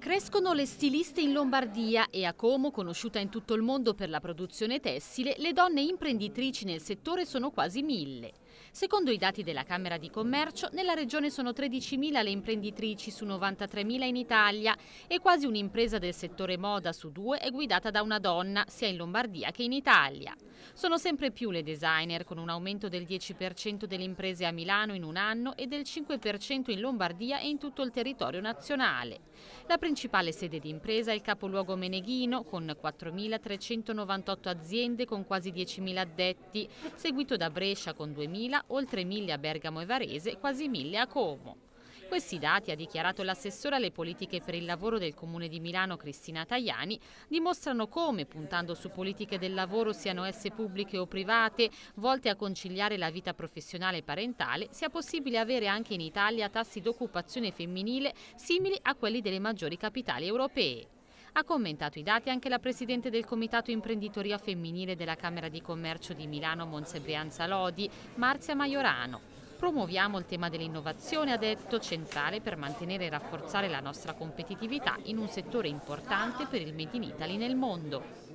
Crescono le stiliste in Lombardia e a Como, conosciuta in tutto il mondo per la produzione tessile, le donne imprenditrici nel settore sono quasi mille. Secondo i dati della Camera di Commercio, nella regione sono 13.000 le imprenditrici su 93.000 in Italia e quasi un'impresa del settore moda su due è guidata da una donna, sia in Lombardia che in Italia. Sono sempre più le designer, con un aumento del 10% delle imprese a Milano in un anno e del 5% in Lombardia e in tutto il territorio nazionale. La principale sede di impresa è il capoluogo Meneghino, con 4.398 aziende con quasi 10.000 addetti, seguito da Brescia con 2.000, oltre 1.000 a Bergamo e Varese, quasi 1.000 a Como. Questi dati, ha dichiarato l'assessore alle politiche per il lavoro del Comune di Milano Cristina Tajani, dimostrano come, puntando su politiche del lavoro siano esse pubbliche o private, volte a conciliare la vita professionale e parentale, sia possibile avere anche in Italia tassi d'occupazione femminile simili a quelli delle maggiori capitali europee. Ha commentato i dati anche la Presidente del Comitato Imprenditoria Femminile della Camera di Commercio di Milano Monsebrianza Lodi, Marzia Maiorano. Promuoviamo il tema dell'innovazione, ha detto, centrale per mantenere e rafforzare la nostra competitività in un settore importante per il Made in Italy nel mondo.